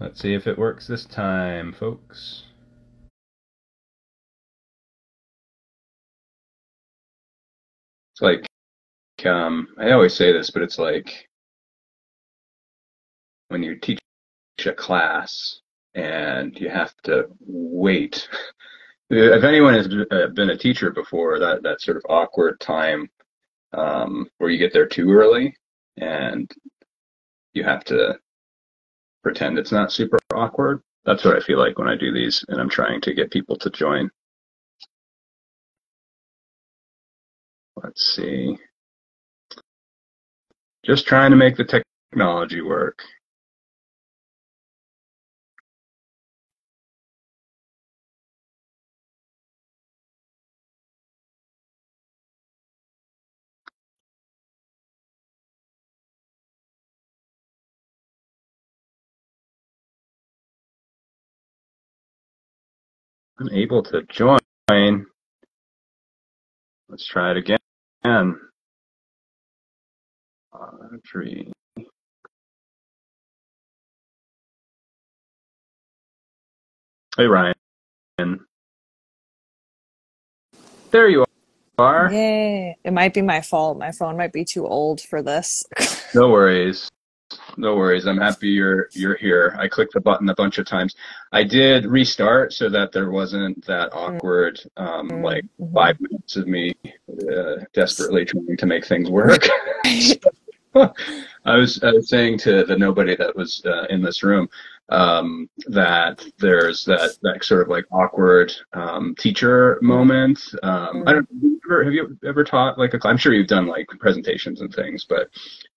Let's see if it works this time, folks. It's like, um, I always say this, but it's like when you teach a class and you have to wait. If anyone has uh, been a teacher before, that, that sort of awkward time um, where you get there too early and you have to pretend it's not super awkward. That's what I feel like when I do these and I'm trying to get people to join. Let's see. Just trying to make the technology work. Unable to join. Let's try it again. Audrey. Hey, Ryan. There you are. Yay. It might be my fault. My phone might be too old for this. no worries. No worries. I'm happy you're you're here. I clicked the button a bunch of times. I did restart so that there wasn't that awkward um, mm-hmm. like five minutes of me uh, desperately trying to make things work. I was I was saying to the nobody that was uh, in this room um, that there's that that sort of like awkward um, teacher moment. Um, I don't. Have you, ever, have you ever taught like a? I'm sure you've done like presentations and things, but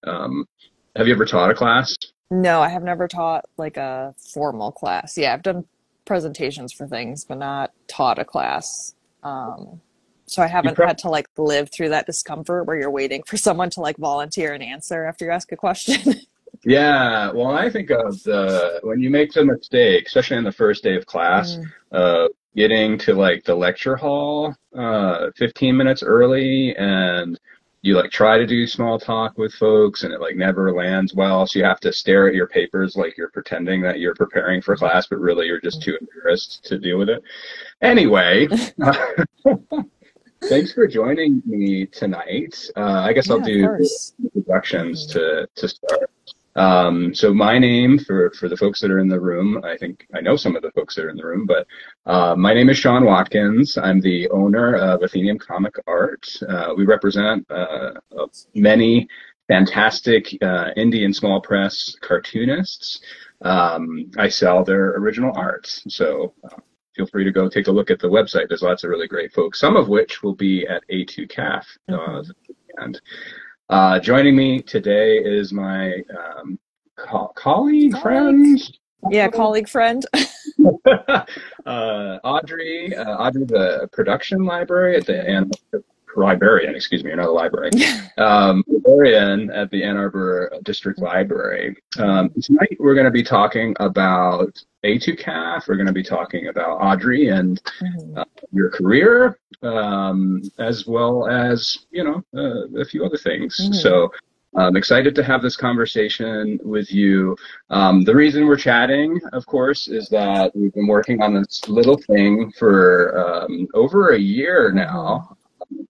um, have you ever taught a class? No, I have never taught like a formal class. Yeah, I've done presentations for things, but not taught a class. Um, so I haven't had to like live through that discomfort where you're waiting for someone to like volunteer an answer after you ask a question. yeah, well, I think of the when you make the mistake, especially on the first day of class, mm. uh, getting to like the lecture hall uh, 15 minutes early and you like try to do small talk with folks and it like never lands well so you have to stare at your papers like you're pretending that you're preparing for class but really you're just too embarrassed to deal with it. Anyway thanks for joining me tonight. Uh, i guess yeah, i'll do introductions to to start um, so my name for, for the folks that are in the room, I think I know some of the folks that are in the room, but uh, my name is Sean Watkins. I'm the owner of Athenaeum Comic Art. Uh, we represent uh, many fantastic uh, indie and small press cartoonists. Um, I sell their original art, so uh, feel free to go take a look at the website. There's lots of really great folks, some of which will be at A2CAF. Uh, mm-hmm. and uh, joining me today is my um, co- colleague, colleague, friend. Yeah, colleague, friend. uh, Audrey, uh, Audrey, the production library at the Ann librarian, excuse me, another library, um, librarian at the Ann Arbor District Library. Um, tonight we're going to be talking about A2CAF. We're going to be talking about Audrey and mm-hmm. uh, your career, um, as well as you know uh, a few other things. Mm-hmm. So. I'm excited to have this conversation with you. Um, the reason we're chatting, of course, is that we've been working on this little thing for um, over a year now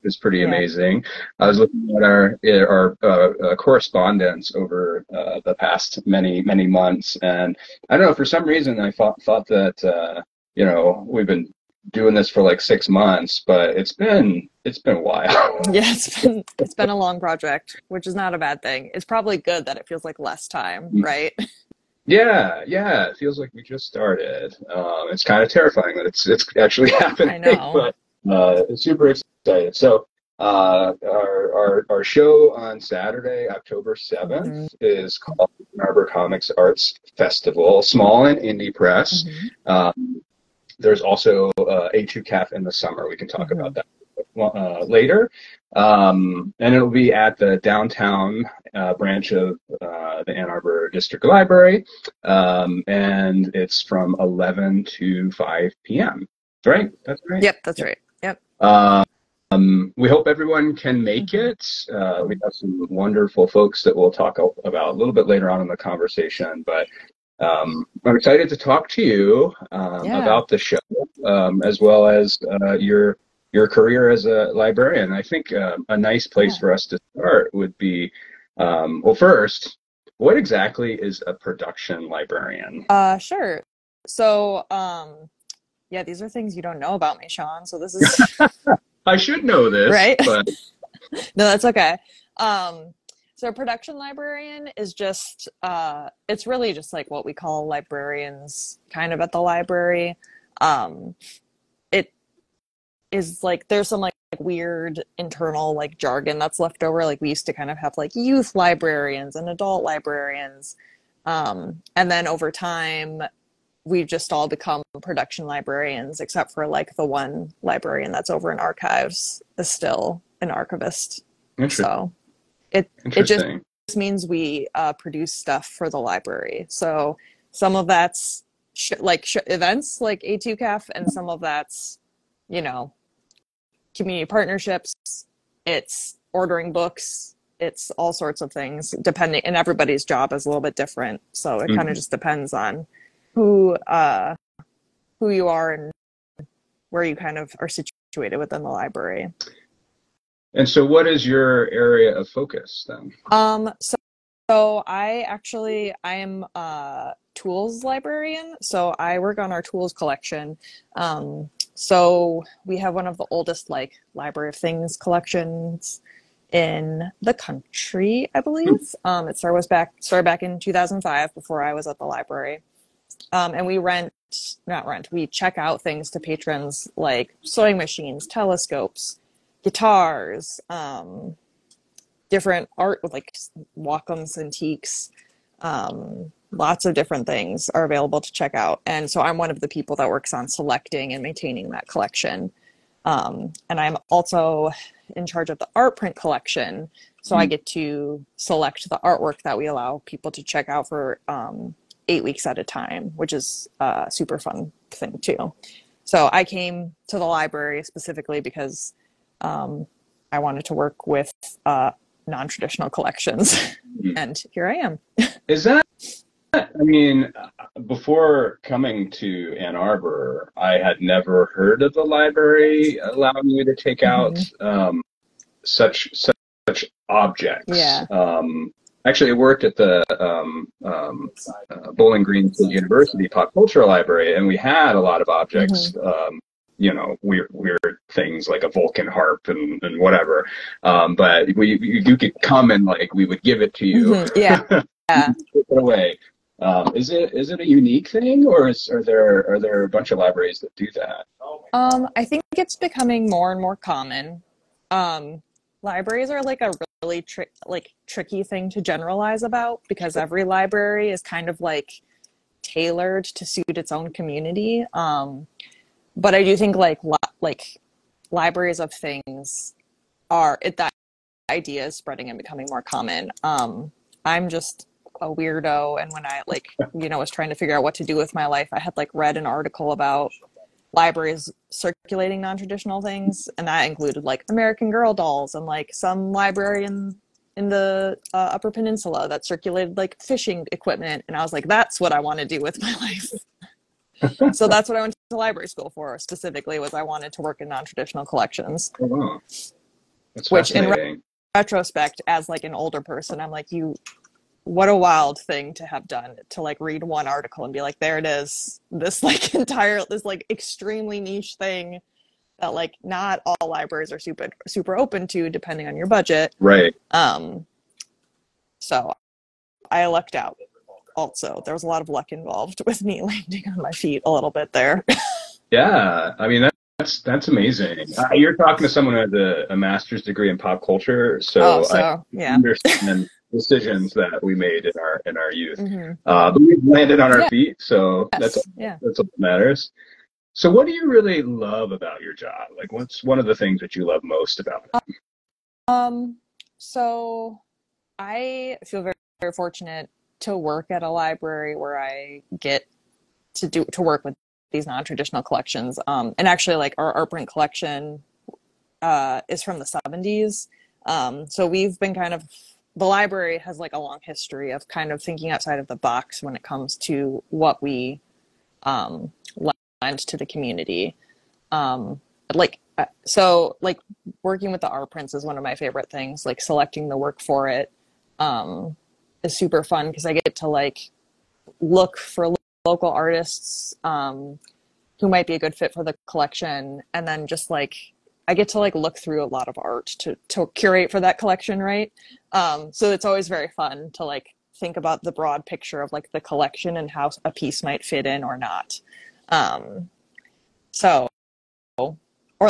is pretty yeah. amazing. I was looking at our our uh, uh, correspondence over uh, the past many many months, and I don't know for some reason I thought thought that uh, you know we've been doing this for like six months, but it's been it's been a while. yeah, it's been it's been a long project, which is not a bad thing. It's probably good that it feels like less time, mm. right? Yeah, yeah, it feels like we just started. Um, it's kind of terrifying that it's it's actually happening. I know. But uh, super excited. So uh, our, our, our show on Saturday, October 7th, mm-hmm. is called Ann Arbor Comics Arts Festival, small and indie press. Mm-hmm. Um, there's also uh, A2CAF in the summer. We can talk mm-hmm. about that uh, later. Um, and it'll be at the downtown uh, branch of uh, the Ann Arbor District Library. Um, and it's from 11 to 5 p.m. Right? That's right. Yep, that's right. Yep. Uh, um, we hope everyone can make mm-hmm. it. Uh, we have some wonderful folks that we'll talk about a little bit later on in the conversation, but um, I'm excited to talk to you um, yeah. about the show um, as well as uh, your your career as a librarian. I think uh, a nice place yeah. for us to start would be um, well, first, what exactly is a production librarian? Uh, sure. So, um, yeah, these are things you don't know about me, Sean. So this is. I should know this, right? But... no, that's okay. Um, so a production librarian is just uh, it's really just like what we call librarians kind of at the library. Um, it is like there's some like weird internal like jargon that's left over. Like we used to kind of have like youth librarians and adult librarians. Um, and then over time we've just all become production librarians except for like the one librarian that's over in archives is still an archivist. So it it just means we uh, produce stuff for the library. So some of that's sh- like sh- events like A2CAF, and some of that's you know community partnerships. It's ordering books. It's all sorts of things depending, and everybody's job is a little bit different. So it mm-hmm. kind of just depends on who uh, who you are and where you kind of are situated within the library. And so, what is your area of focus then? Um, so, so I actually I am a tools librarian. So I work on our tools collection. Um, so we have one of the oldest like library of things collections in the country, I believe. Hmm. Um, it started was back started back in 2005 before I was at the library. Um, and we rent, not rent, we check out things to patrons like sewing machines, telescopes, guitars, um, different art with like Wacom's antiques. Um, lots of different things are available to check out. And so I'm one of the people that works on selecting and maintaining that collection. Um, and I'm also in charge of the art print collection. So mm-hmm. I get to select the artwork that we allow people to check out for um, eight weeks at a time, which is a super fun thing too. So I came to the library specifically because um, I wanted to work with uh, non-traditional collections, mm-hmm. and here I am. Is that? I mean, before coming to Ann Arbor, I had never heard of the library allowing you to take out mm-hmm. um, such such objects. Yeah. Um, actually, I worked at the um, um, uh, Bowling Green State University Pop Culture Library, and we had a lot of objects mm-hmm. um, you know weird weird things like a Vulcan harp and, and whatever. Um, but we you could come and like we would give it to you. Mm-hmm. Yeah. yeah. It away. Um, is it is it a unique thing, or is, are there are there a bunch of libraries that do that? Um, I think it's becoming more and more common. Um, libraries are like a really tri- like tricky thing to generalize about because every library is kind of like tailored to suit its own community. Um, but I do think like li- like libraries of things are it that idea is spreading and becoming more common. Um, I'm just a weirdo, and when I like you know was trying to figure out what to do with my life, I had like read an article about libraries circulating non-traditional things, and that included like American Girl dolls and like some library in in the uh, Upper Peninsula that circulated like fishing equipment, and I was like, that's what I want to do with my life. so that's what I went to library school for specifically was I wanted to work in non-traditional collections. Oh, wow. Which in re- retrospect, as like an older person, I'm like, you, what a wild thing to have done to like read one article and be like, there it is. This like entire, this like extremely niche thing that like not all libraries are super, super open to depending on your budget. Right. Um, so I lucked out also. There was a lot of luck involved with me landing on my feet a little bit there. yeah, I mean that's that's amazing. Uh, you're talking to someone who has a, a, master's degree in pop culture, so, oh, so I yeah. understand decisions that we made in our in our youth. Mm-hmm. Uh, but we've landed on our yeah. feet, so yes. that's yeah. that's what matters. So, what do you really love about your job? Like, what's one of the things that you love most about it? Um, so I feel very, very fortunate to work at a library where I get to do to work with these non-traditional collections. Um, and actually, like our art print collection uh, is from the 70s. Um, so we've been kind of the library has like a long history of kind of thinking outside of the box when it comes to what we um, lend to the community. Um, like uh, so, like working with the art prints is one of my favorite things. Like selecting the work for it um, is super fun because I get to like look for lo- local artists um, who might be a good fit for the collection, and then just like I get to like look through a lot of art to to curate for that collection, right? Um, so it's always very fun to like think about the broad picture of like the collection and how a piece might fit in or not. Um, so, or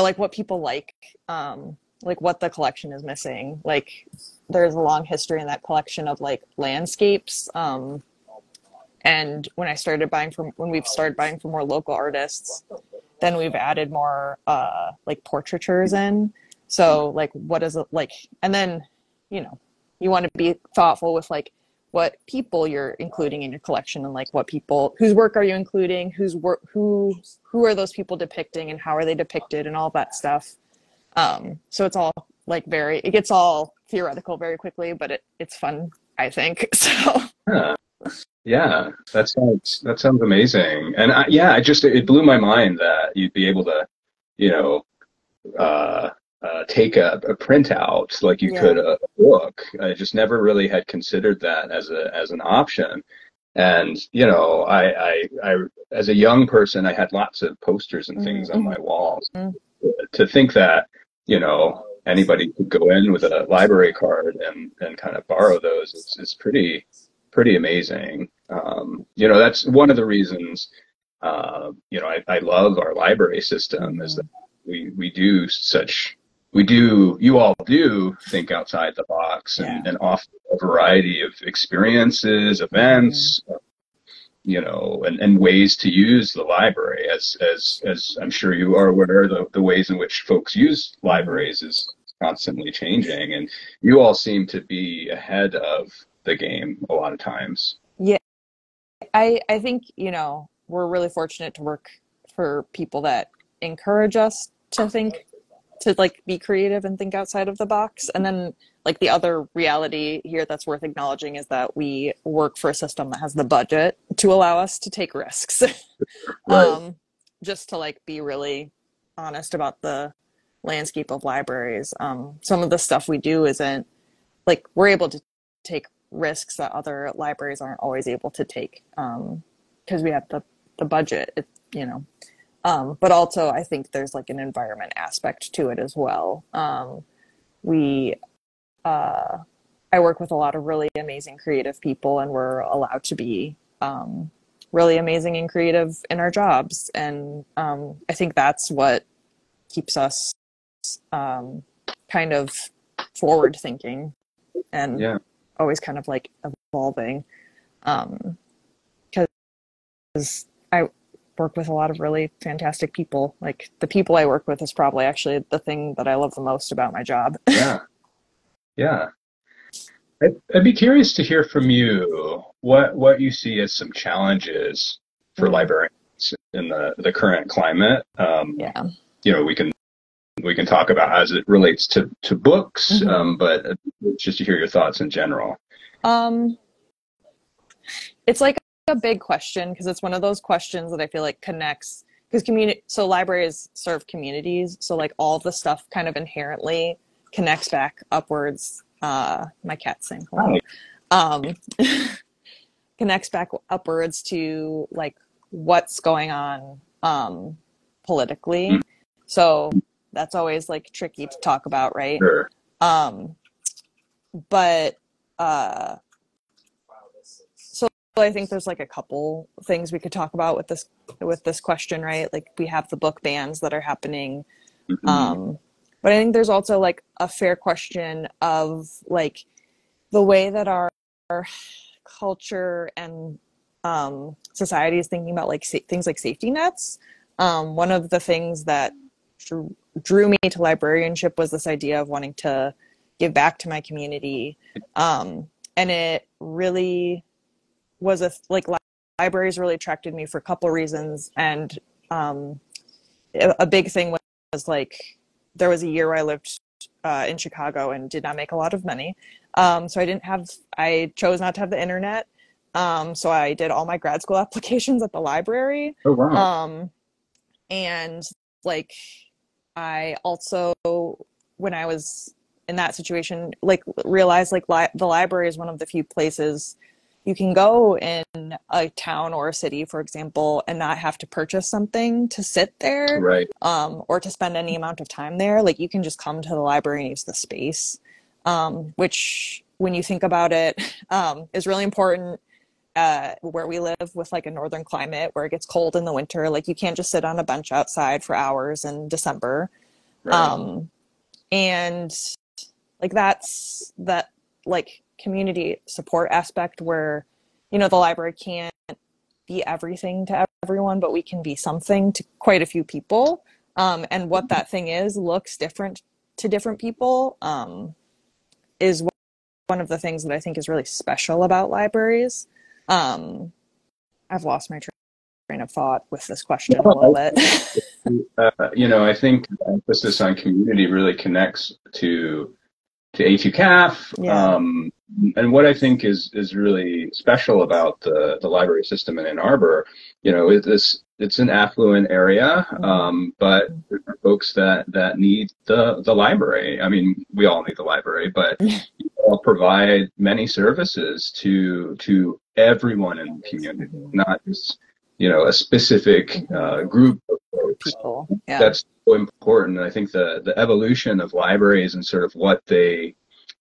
like what people like, um, like what the collection is missing. Like there's a long history in that collection of like landscapes. Um, and when I started buying from when we've started buying from more local artists, then we've added more uh, like portraitures in. So like what is it like? And then you know you want to be thoughtful with like what people you're including in your collection and like what people whose work are you including whose work who who are those people depicting and how are they depicted and all that stuff um so it's all like very it gets all theoretical very quickly but it, it's fun i think so. Yeah that sounds that sounds amazing and I, yeah i just it blew my mind that you'd be able to you know uh uh, take a, a printout like you yeah. could a book. I just never really had considered that as a as an option. And you know, I, I, I as a young person, I had lots of posters and things mm-hmm. on my walls. Mm-hmm. To think that you know anybody could go in with a library card and and kind of borrow those is, is pretty pretty amazing. Um, you know, that's one of the reasons. Uh, you know, I, I love our library system is that we we do such we do, you all do think outside the box and, yeah. and offer a variety of experiences, events, mm-hmm. you know, and, and ways to use the library. As as as I'm sure you are aware, the the ways in which folks use libraries is constantly changing, and you all seem to be ahead of the game a lot of times. Yeah, I I think you know we're really fortunate to work for people that encourage us to think to like be creative and think outside of the box and then like the other reality here that's worth acknowledging is that we work for a system that has the budget to allow us to take risks right. um, just to like be really honest about the landscape of libraries um, some of the stuff we do isn't like we're able to take risks that other libraries aren't always able to take because um, we have the the budget it, you know um, but also, I think there's like an environment aspect to it as well. Um, we, uh, I work with a lot of really amazing creative people, and we're allowed to be um, really amazing and creative in our jobs. And um, I think that's what keeps us um, kind of forward thinking and yeah. Always kind of like evolving. Because um, I, work with a lot of really fantastic people. Like the people I work with is probably actually the thing that I love the most about my job. yeah. Yeah. I'd, I'd, be curious to hear from you what what you see as some challenges for mm-hmm. librarians in the, the current climate. Um, yeah. You know, we can we can talk about as it relates to to books, mm-hmm. um, but just to hear your thoughts in general. Um, it's like a big question because it's one of those questions that I feel like connects because community so libraries serve communities so like all the stuff kind of inherently connects back upwards uh my cat's saying hello um connects back upwards to like what's going on um politically mm-hmm. so that's always like tricky to talk about right sure. um but uh so I think there's like a couple things we could talk about with this with this question, right? Like we have the book bans that are happening. Mm-hmm. Um, but I think there's also like a fair question of like the way that our, our culture and um, society is thinking about like sa- things like safety nets. Um, one of the things that drew, drew me to librarianship was this idea of wanting to give back to my community. Um, and it really was a like libraries really attracted me for a couple reasons and um, a big thing was, was like there was a year where I lived uh, in Chicago and did not make a lot of money. Um, so I didn't have, I chose not to have the internet. Um, so I did all my grad school applications at the library. Oh, wow. Um, and like, I also, when I was in that situation, like realized like li- the library is one of the few places you can go in a town or a city, for example, and not have to purchase something to sit there, right? Um, or to spend any amount of time there. Like you can just come to the library and use the space, um, which, when you think about it, um, is really important. Uh, where we live with like a northern climate where it gets cold in the winter, like you can't just sit on a bench outside for hours in December. Right. Um, and like that's that like community support aspect where you know the library can't be everything to everyone but we can be something to quite a few people um, and what that thing is looks different to different people um, is one of the things that i think is really special about libraries um, i've lost my train of thought with this question a little bit uh, you know i think emphasis on community really connects to to A2CAF. Yeah. Um, and what I think is is really special about the the library system in Ann Arbor, you know, is this it's an affluent area, mm-hmm. um, but there are folks that that need the the library. I mean, we all need the library, but you all provide many services to to everyone in the community, not just you know a specific uh, group of folks. People. Yeah. That's so important. I think the the evolution of libraries and sort of what they,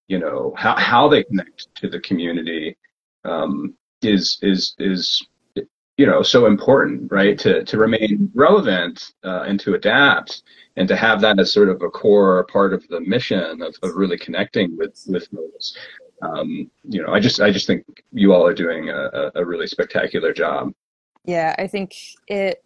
you know, how how they connect to the community um, is is is you know so important, right? To to remain relevant uh, and to adapt and to have that as sort of a core part of the mission of, of really connecting with with those. Um, you know, I just I just think you all are doing a, a really spectacular job. Yeah, I think it.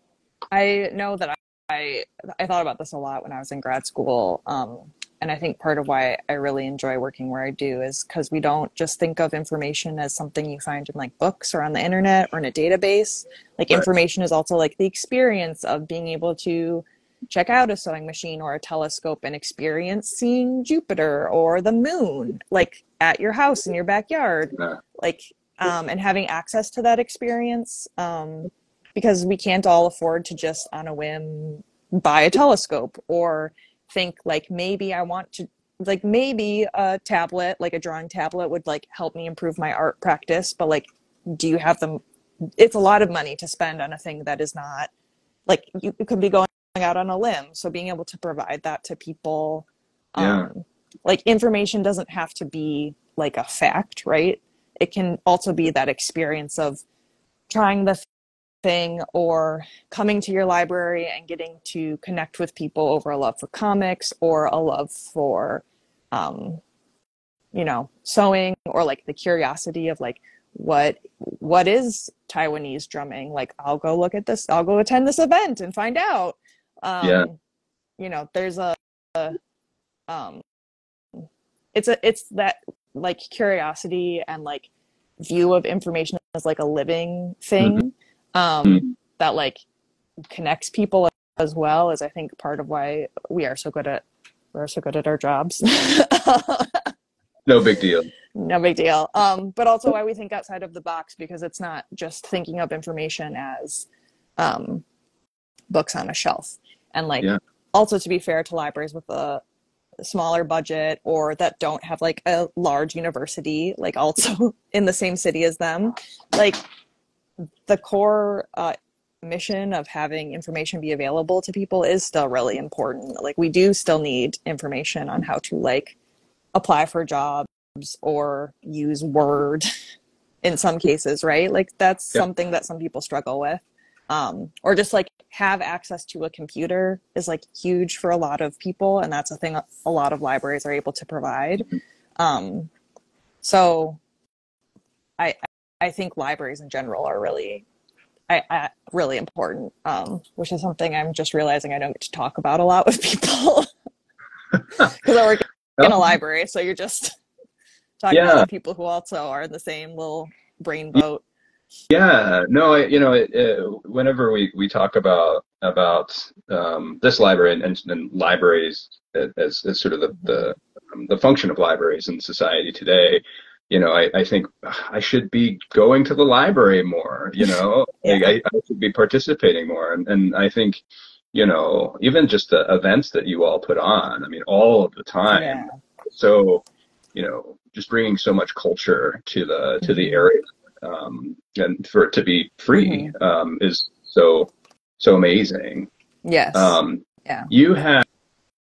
I know that I I thought about this a lot when I was in grad school, um, and I think part of why I really enjoy working where I do is because we don't just think of information as something you find in like books or on the internet or in a database. Like right. information is also like the experience of being able to check out a sewing machine or a telescope and experience seeing Jupiter or the moon, like at your house in your backyard, yeah. like um, and having access to that experience. Um, because we can't all afford to just on a whim buy a telescope or think like maybe I want to like maybe a tablet like a drawing tablet would like help me improve my art practice but like do you have them it's a lot of money to spend on a thing that is not like you, could be going out on a limb. So being able to provide that to people yeah. um like information doesn't have to be like a fact right? It can also be that experience of trying the thing or coming to your library and getting to connect with people over a love for comics or a love for um, you know sewing or like the curiosity of like what what is taiwanese drumming? Like i'll go look at this i'll go attend this event and find out um, yeah. you know there's a, a um it's a it's that like curiosity and like view of information as like a living thing mm-hmm um, mm-hmm. that like connects people as well as I think part of why we are so good at we're so good at our jobs. no big deal. No big deal. Um, but also why we think outside of the box because it's not just thinking of information as um, books on a shelf. And like yeah. also to be fair to libraries with a smaller budget or that don't have like a large university like also in the same city as them like the core uh, mission of having information be available to people is still really important. Like we do still need information on how to like apply for jobs or use Word in some cases, right? Like that's yeah. something that some people struggle with. Um, or just like have access to a computer is like huge for a lot of people, and that's a thing a lot of libraries are able to provide. Mm-hmm. Um, so I I think libraries in general are really, I, I really important, um, which is something I'm just realizing I don't get to talk about a lot with people because I work in a library. So you're just talking yeah. about people who also are in the same little brain boat. Yeah, no, I, you know, it, it, whenever we, we talk about about um, this library and, and, and libraries as, as, sort of the the, um, the function of libraries in society today, you know, I, I think I should be going to the library more. You know, yeah. like I, I should be participating more, and and I think, you know, even just the events that you all put on. I mean, all of the time. Yeah. So, you know, just bringing so much culture to the to the mm-hmm. area um, and for it to be free mm-hmm. um, is so so amazing. Yes. Um, yeah. You had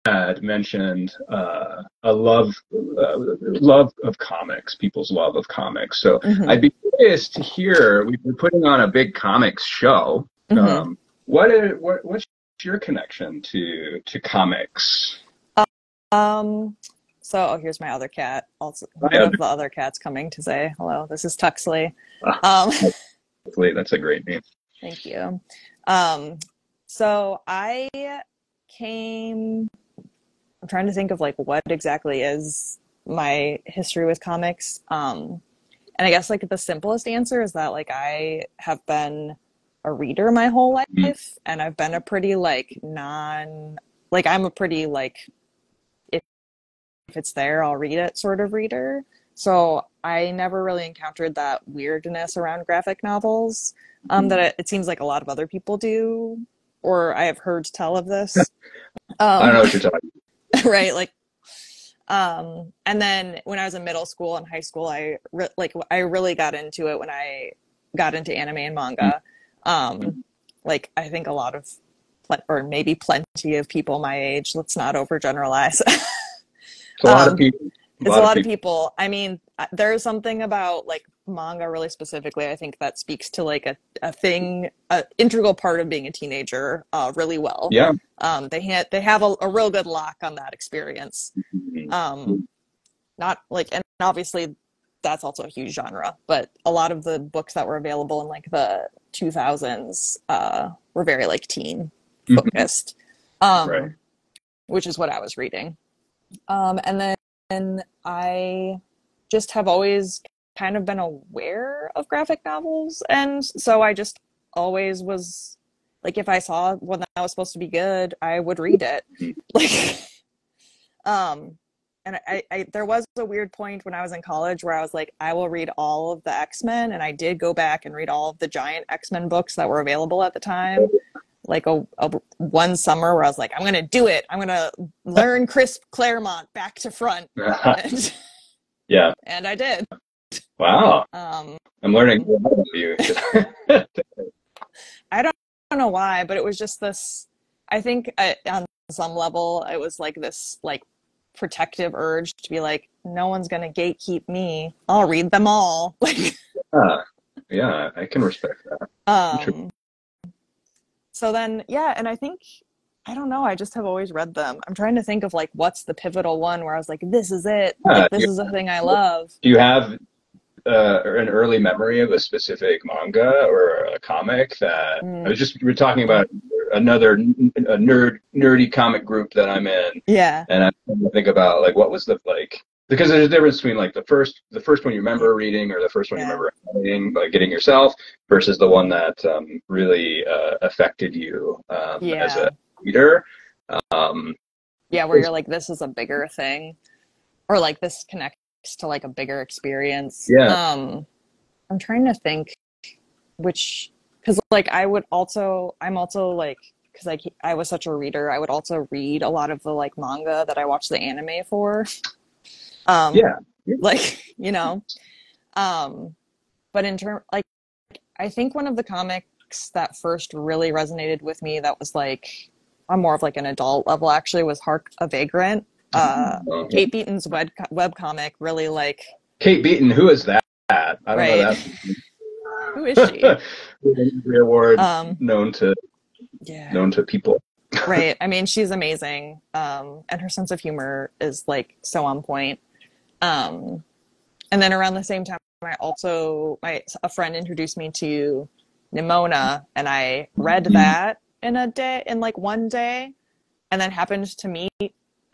had mentioned uh, a love uh, love of comics, people's love of comics. So mm-hmm. I'd be curious to hear. We've been putting on a big comics show. Mm-hmm. Um, what is what, what's your connection to to comics? Um. So, oh, here's my other cat. Also, one of the other cats coming to say hello. This is Tuxley. Um, Tuxley, that's a great name. Thank you. Um, so I came. I'm trying to think of like what exactly is my history with comics. Um, and I guess like the simplest answer is that like I have been a reader my whole mm-hmm. life, mm-hmm. and I've been a pretty like non like I'm a pretty like if it's there, I'll read it sort of reader. So I never really encountered that weirdness around graphic novels um, that it, it, seems like a lot of other people do, or I have heard tell of this. Um, I don't know what you're talking. right, like, um, and then when I was in middle school and high school, I re- like I really got into it when I got into anime and manga. Um, like I think a lot of, or maybe plenty of people my age. Let's not overgeneralize. It's a lot um, of people. A it's a lot of people. people. I mean, uh, there's something about like manga really specifically. I think that speaks to like a, a thing, an integral part of being a teenager, uh, really well. Yeah. Um, they had they have a, a real good lock on that experience. Mm-hmm. Um, not like, and obviously that's also a huge genre, but a lot of the books that were available in like the 2000s uh, were very like teen mm-hmm. focused, um, right. which is what I was reading. Um, and then I just have always kind of been aware of graphic novels. And so I just always was like, if I saw one that was supposed to be good, I would read it. like, um, and I, I, there was a weird point when I was in college where I was like, I will read all of the X Men, and I did go back and read all of the giant X Men books that were available at the time like a, a, one summer where I was like, I'm gonna do it. I'm gonna learn Chris Claremont back to front. and, yeah. And I did. Wow. Um, I'm learning about you. I don't, I don't know why, but it was just this. I think I, on some level, it was like this like protective urge to be like, no one's gonna gatekeep me. I'll read them all. Like. yeah, yeah, I can respect that. Um, so then yeah and i think i don't know i just have always read them i'm trying to think of like what's the pivotal one where i was like this is it yeah, like, this is a thing i love do you have uh, an early memory of a specific manga or a comic that mm. I was just we are talking about another a nerd nerdy comic group that I'm in. Yeah. And I think about like what was the like because there's a difference between like the first the first one you remember reading or the first one yeah. you remember reading by getting yourself versus the one that um, really uh, affected you um, yeah. as a reader. Um, yeah, where you're like, this is a bigger thing, or like this connects to like a bigger experience. Yeah. Um, I'm trying to think which because like I would also I'm also like because like I was such a reader, I would also read a lot of the like manga that I watched the anime for. Um, yeah. Like, you know, um, but in term, like, I think one of the comics that first really resonated with me that was like, on more of like an adult level actually was Hark a Vagrant. Uh, okay. Kate Beaton's web, web comic really like. Kate Beaton, who is that? I don't right. know that. who is she? award um, known to yeah. known to people right i mean she's amazing um, and her sense of humor is like so on point um, and then around the same time, I also my a friend introduced me to Nimona, and I read mm-hmm. that in a day in like one day, and then happened to meet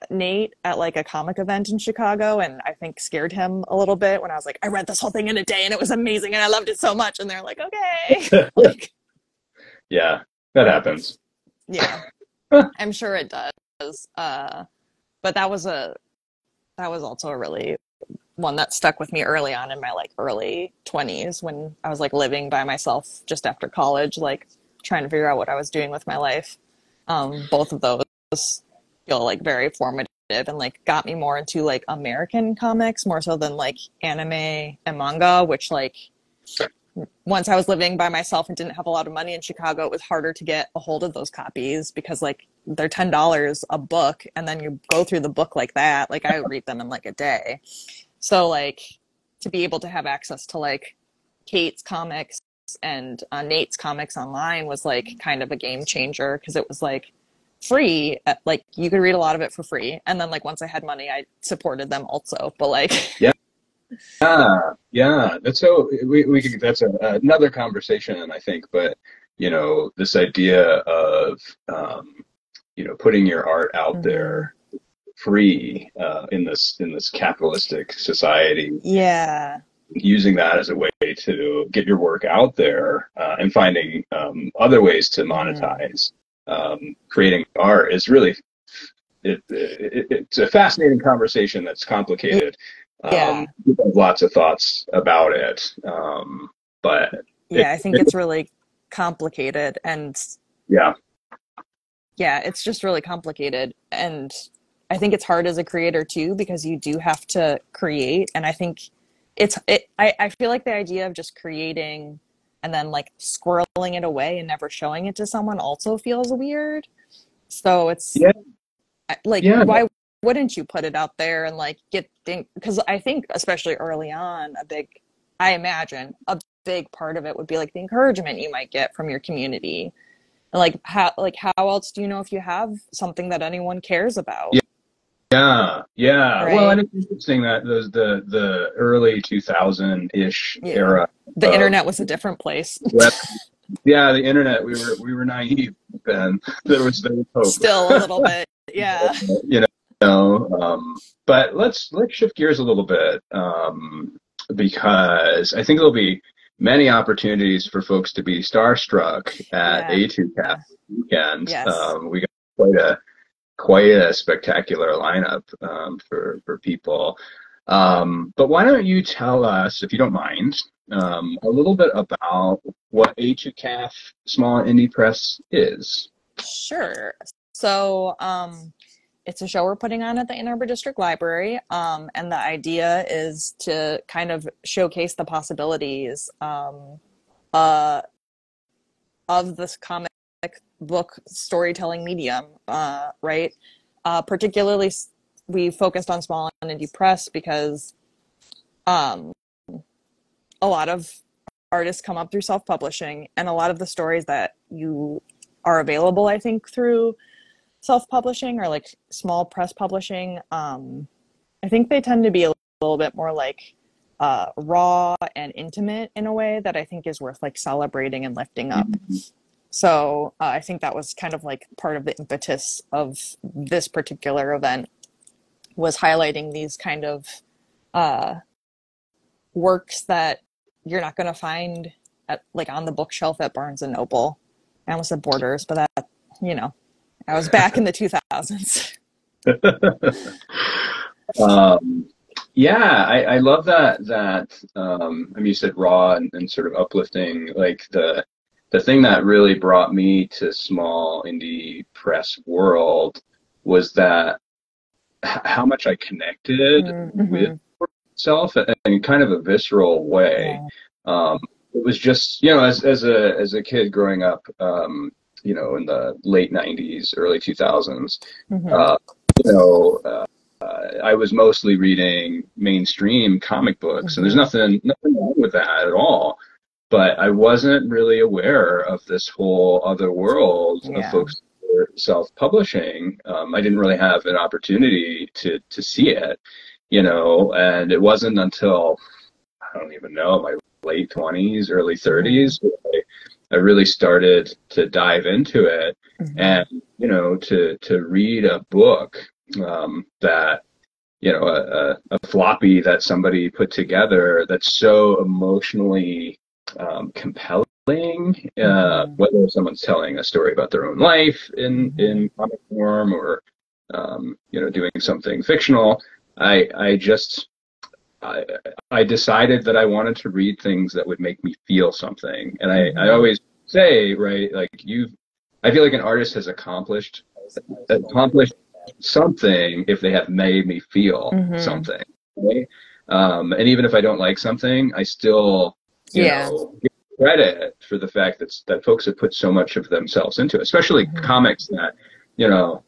Nate at like a comic event in Chicago and I think scared him a little bit when I was like, I read this whole thing in a day and it was amazing and I loved it so much. And they're like, okay. like, yeah, that happens. Yeah. I'm sure it does. Uh, but that was a, that was also a really one that stuck with me early on in my like early 20s when I was like living by myself just after college, like trying to figure out what I was doing with my life. Um, both of those feel like very formative and like got me more into like American comics more so than like anime and manga, which like once I was living by myself and didn't have a lot of money in Chicago, it was harder to get a hold of those copies because like they're ten dollars a book, and then you go through the book like that. Like I read them in like a day. So like to be able to have access to like Kate's comics and uh, Nate's comics online was like kind of a game changer because it was like free uh, like you could read a lot of it for free and then like once i had money i supported them also but like yeah yeah yeah that's so we, we could that's a, another conversation i think but you know this idea of um, you know putting your art out mm-hmm. there free uh, in this in this capitalistic society yeah using that as a way to get your work out there uh, and finding um, other ways to mm-hmm. monetize um, creating art is really it, it, it's a fascinating conversation that's complicated. Yeah. Um, lots of thoughts about it. Um, but yeah, it, I think it, it's really complicated and yeah. Yeah, it's just really complicated. And I think it's hard as a creator too, because you do have to create. And I think it's, it, I, I feel like the idea of just creating and then like squirreling it away and never showing it to someone also feels weird. So it's yeah. like yeah. why wouldn't you put it out there and like get think because I think especially early on a big I imagine a big part of it would be like the encouragement you might get from your community. And like how like how else do you know if you have something that anyone cares about? Yeah. Yeah, yeah. Right? Well, and it's interesting that those the the early 2000 ish yeah. era. The internet was a different place. yeah, the internet. We were we were naive then. There was there was hope. Still a little bit. Yeah. you know. Um, but let's let's shift gears a little bit um, because I think there'll be many opportunities for folks to be starstruck at yeah. A2CAF weekend. Yes. Um, we got quite a quite a spectacular lineup um, for for people. Um, but why don't you tell us, if you don't mind, um, a little bit about what A2CAF Small Indie Press is? Sure. So um, it's a show we're putting on at the Ann Arbor District Library, um, and the idea is to kind of showcase the possibilities um, uh, of this comic book storytelling medium, uh, right? Uh, particularly, we focused on small and indie press because um, a lot of artists come up through self-publishing, and a lot of the stories that you are available, I think, through self-publishing or like small press publishing, um, I think they tend to be a little bit more like uh, raw and intimate in a way that I think is worth like celebrating and lifting up. Mm-hmm. So uh, I think that was kind of like part of the impetus of this particular event was highlighting these kind of uh, works that you're not going to find at like on the bookshelf at Barnes and Noble. I almost said Borders, but that you know, I was back in the 2000s. um, yeah, I, I, love that. That um, I mean, you said raw and, and sort of uplifting, like the the thing that really brought me to small indie press world was that how much I connected mm-hmm. with itself in kind of a visceral way. Yeah. Um, it was just you know as as a as a kid growing up, um, you know, in the late '90s, early 2000s, mm-hmm. uh, you know. Uh, I was mostly reading mainstream comic books, mm-hmm. and there's mm-hmm. nothing nothing wrong with that at all but I wasn't really aware of this whole other world yeah. of folks self-publishing. Um, I didn't really have an opportunity to to see it, you know, and it wasn't until I don't even know my late twenties, early 30s, mm-hmm. I, I, really started to dive into it, mm-hmm. and you know, to to read a book um, that you know a, a, floppy that somebody put together that's so emotionally um, compelling. Uh, mm-hmm. whether someone's telling a story about their own life in mm-hmm. in comic form or um, you know doing something fictional, I I just I, I decided that I wanted to read things that would make me feel something, and I, I mm-hmm. always say right like you've, I feel like an artist has accomplished accomplished something if they have made me feel mm-hmm. something. Right? Um, and even if I don't like something, I still, you yeah. know, give credit for the fact that that folks have put so much of themselves into it, especially mm-hmm. comics that, you know,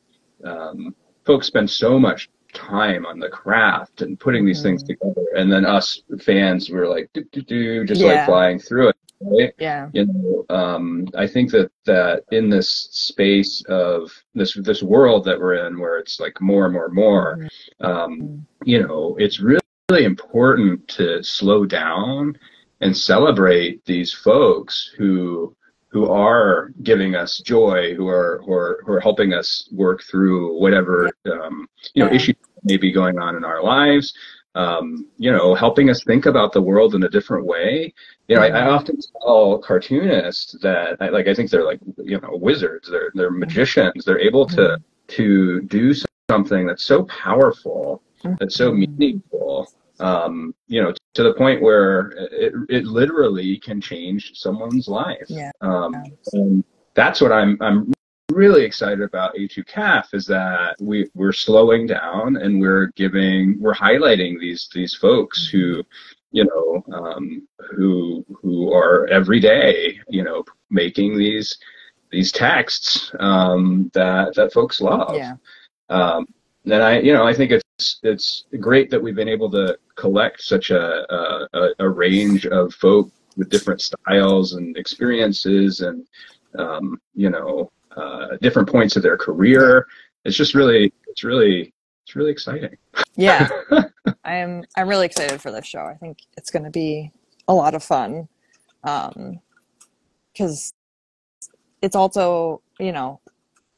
um, folks spend so much time on the craft and putting these mm-hmm. things together, and then us fans were like, do, do, do, just yeah. like flying through it right? Yeah. You know, um, I think that that in this space of this this world that we're in, where it's like more and more and more, mm-hmm. um, you know, it's really, really important to slow down and celebrate these folks who who are giving us joy, who are who are, who are helping us work through whatever um, you know yeah. issues may be going on in our lives um, you know, helping us think about the world in a different way. You know, I, I often tell cartoonists that, I, like, I think they're like, you know, wizards. They're they're magicians. They're able to mm-hmm. to do something that's so powerful, that's so mm-hmm. meaningful. Um, you know, to the point where it it literally can change someone's life. Yeah. Um, and that's what I'm I'm really excited about A2CAF is that we we're slowing down and we're giving we're highlighting these these folks who you know um, who who are every day you know making these these texts um, that that folks love. Yeah. Um, and I you know I think it's it's great that we've been able to collect such a a, a range of folk with different styles and experiences and um, you know uh, different points of their career. It's just really, it's really, it's really exciting. Yeah, I'm I'm really excited for this show. I think it's going to be a lot of fun, because um, it's also you know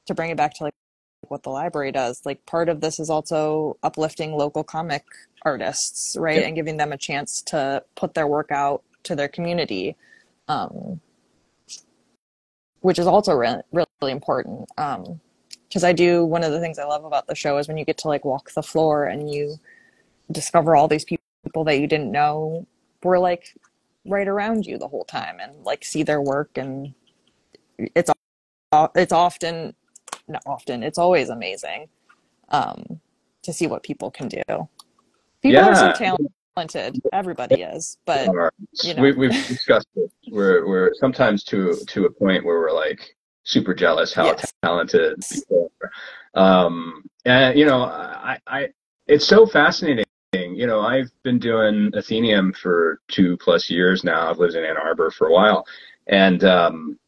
to bring it back to like what the library does. Like part of this is also uplifting local comic artists, right, yep. and giving them a chance to put their work out to their community. Um, which is also really, really important. Um, because I do one of the things I love about the show is when you get to like walk the floor and you discover all these people that you didn't know were like right around you the whole time and like see their work and it's it's often often it's always amazing um, to see what people can do. People yeah. are so talented talented. Everybody is, but you know. we, we've discussed it. We're we're sometimes to to a point where we're like super jealous how yes. talented people are. Um, and you know, I, I it's so fascinating. You know, I've been doing Athenaeum for two plus years now. I've lived in Ann Arbor for a while, and um,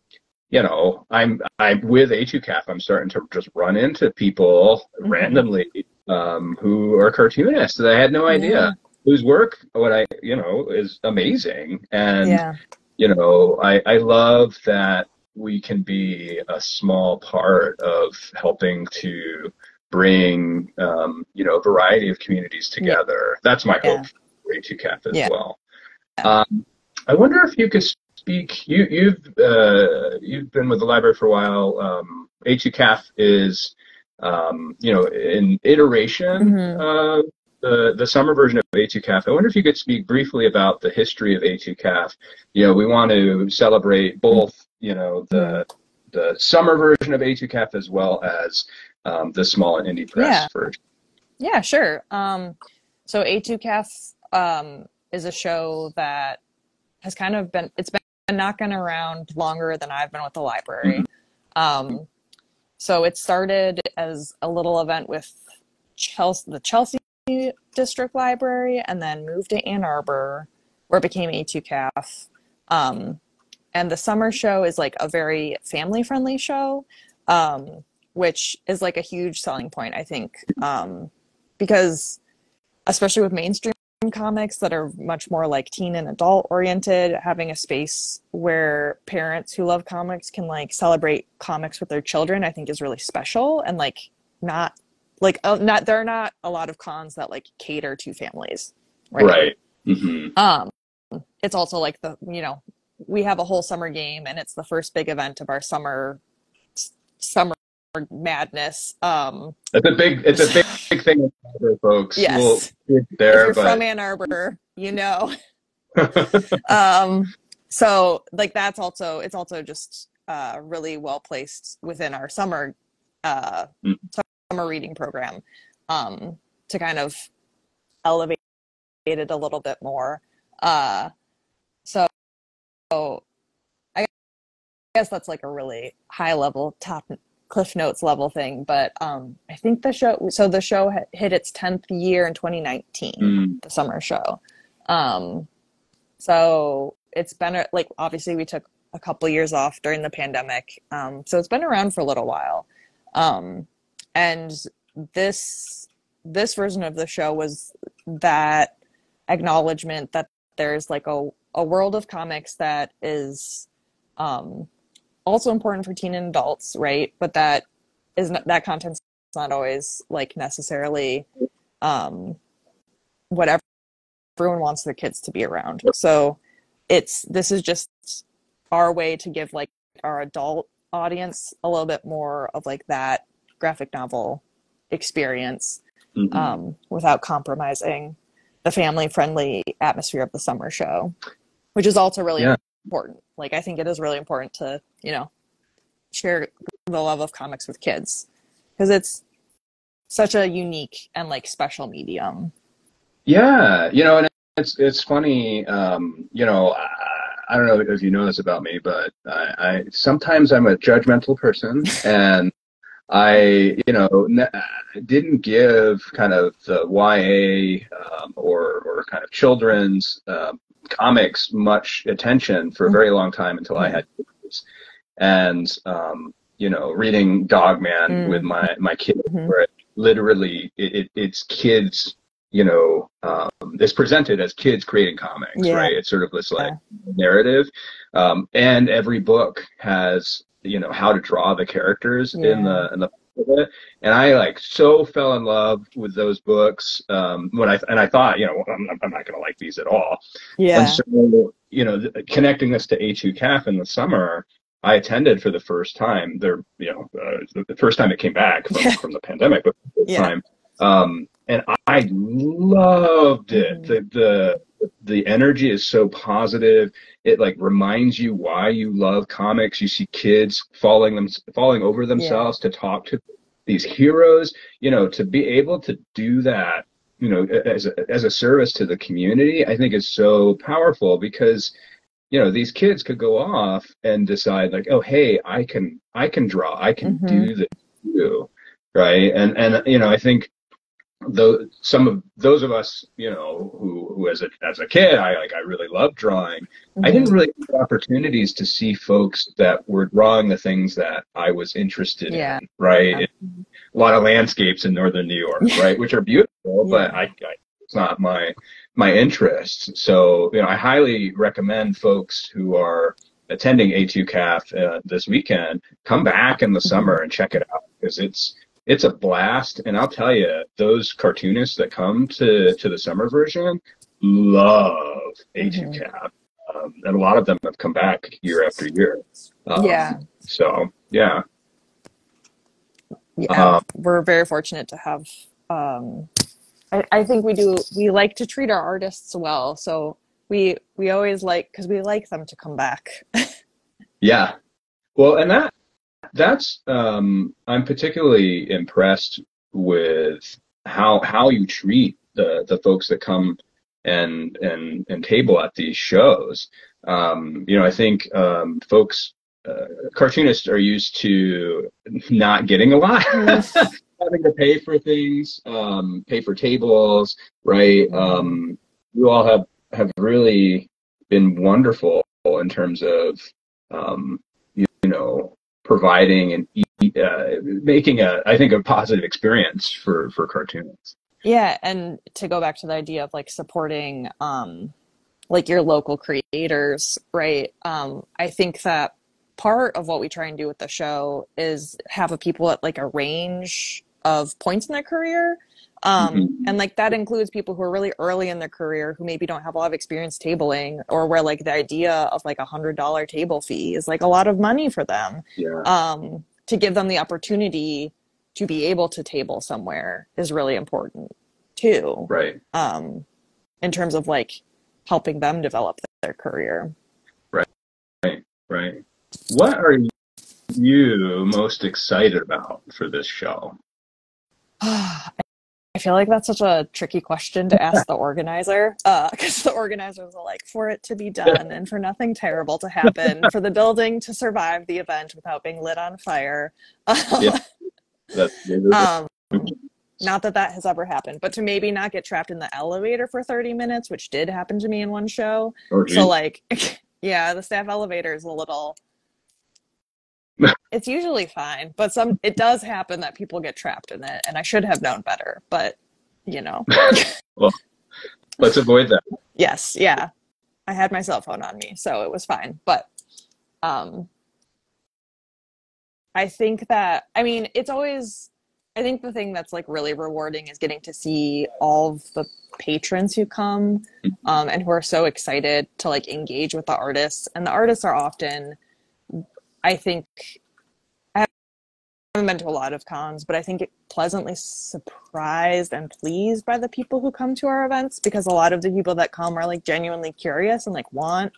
you know, I'm I'm with A2CAF. I'm starting to just run into people mm-hmm. randomly um, who are cartoonists that I had no idea. Yeah whose work what i you know is amazing and yeah. you know i i love that we can be a small part of helping to bring um, you know a variety of communities together yeah. that's my hope for A2CAF as well um, i wonder if you could speak you you've uh, you've been with the library for a while um, A2CAF is um, you know an iteration mm-hmm the, the summer version of A2CAF. I wonder if you could speak briefly about the history of A2CAF. You know, we want to celebrate both, you know, the the summer version of A2CAF as well as um, the small and indie press yeah. version. Yeah, sure. Um, so A2CAF um, is a show that has kind of been it's been knocking around longer than I've been with the library. Mm-hmm. Um, so it started as a little event with Chelsea, the Chelsea District Library and then moved to Ann Arbor where it became A2CAF. Um, and the summer show is like a very family friendly show, um, which is like a huge selling point, I think, um, because especially with mainstream comics that are much more like teen and adult oriented, having a space where parents who love comics can like celebrate comics with their children, I think is really special and like not like uh, not there are not a lot of cons that like cater to families right, right. Mm-hmm. um it's also like the you know we have a whole summer game and it's the first big event of our summer summer madness um it's a big it's a big, big thing folks. Yes. we'll there if you're but... from ann arbor you know. Um so like that's also it's also just uh really well placed within our summer uh mm. summer reading program um to kind of elevate it a little bit more. Uh so, so I guess that's like a really high level top cliff notes level thing but um i think the show so the show hit its 10th year in 2019 mm. the summer show um so it's been like obviously we took a couple years off during the pandemic um so it's been around for a little while um and this this version of the show was that acknowledgement that there's like a, a world of comics that is um also important for teen and adults, right? But that is not, that content's not always like necessarily um, whatever everyone wants their kids to be around. So it's this is just our way to give like our adult audience a little bit more of like that graphic novel experience mm-hmm. um, without compromising the family friendly atmosphere of the summer show, which is also really yeah important. Like I think it is really important to, you know, share the love of comics with kids because it's such a unique and like special medium. Yeah, you know, and it's it's funny, um, you know, I, I don't know if you know this about me, but I, I sometimes I'm a judgmental person and I, you know, didn't give kind of the YA um, or or kind of children's um, comics much attention for a very long time until I had kids. And um, you know, reading Dogman mm. with my my kids, mm-hmm. where it literally it, it, it's kids. You know, um, it's presented as kids creating comics, yeah. right? It's sort of this like yeah. narrative, um, and every book has you know how to draw the characters yeah. in the in the it. And I like so fell in love with those books um, when I and I thought, you know, I'm, I'm not going to like these at all. Yeah. And so, you know, connecting this to A2CAF in the summer, I attended for the first time. There, you know, uh, the first time it came back from, yeah. from the pandemic, but the yeah. time. Um, and I loved it. Mm-hmm. The the the energy is so positive. It like reminds you why you love comics. You see kids falling them falling over themselves yeah. to talk to these heroes. You know, to be able to do that, you know, as a, as a service to the community, I think is so powerful because you know these kids could go off and decide like, oh hey, I can I can draw, I can mm-hmm. do this too, right? And and you know I think though some of those of us, you know, who, who as a as a kid, I like I really loved drawing. Mm-hmm. I didn't really get opportunities to see folks that were drawing the things that I was interested yeah. in, right? Yeah. A lot of landscapes in northern New York, right, which are beautiful, but I, I it's not my my interest. So, you know, I highly recommend folks who are attending A2CAF uh, this weekend come back in the mm-hmm. summer and check it out because it's it's a blast. And I'll tell you, those cartoonists that come to, to the summer version love A2CAF. Mm-hmm. Um, and a lot of them have come back year after year. Um, yeah. So, yeah. Yeah, um, we're very fortunate to have. Um, I, I think we do. We like to treat our artists well, so we we always like because we like them to come back. yeah, well, and that that's um, I'm particularly impressed with how how you treat the the folks that come and and and table at these shows. Um, you know, I think um, folks, uh, cartoonists are used to not getting a lot, having to pay for things, um, pay for tables, right? Mm-hmm. Um, you all have have really been wonderful in terms of um, you, you know providing and uh, making a I think a positive experience for for cartoons. Yeah, and to go back to the idea of like supporting um like your local creators, right? Um I think that part of what we try and do with the show is have a people at like a range of points in their career. Um, mm-hmm. And like that includes people who are really early in their career who maybe don't have a lot of experience tabling, or where like the idea of like a hundred dollar table fee is like a lot of money for them. Yeah. Um, to give them the opportunity to be able to table somewhere is really important too. Right. Um, in terms of like helping them develop their career. Right. Right. Right. What are you most excited about for this show? I feel like that's such a tricky question to ask the organizer because uh, the organizers are like, for it to be done and for nothing terrible to happen, for the building to survive the event without being lit on fire. yeah. um, not that that has ever happened, but to maybe not get trapped in the elevator for 30 minutes, which did happen to me in one show. Oh, so, like, yeah, the staff elevator is a little it's usually fine, but some it does happen that people get trapped in it, and I should have known better. But you know, well, let's avoid that. Yes, yeah, I had my cell phone on me, so it was fine. But um, I think that I mean it's always. I think the thing that's like really rewarding is getting to see all of the patrons who come um, and who are so excited to like engage with the artists, and the artists are often I think I haven't been to a lot of cons, but I think pleasantly surprised and pleased by the people who come to our events because a lot of the people that come are like genuinely curious and like want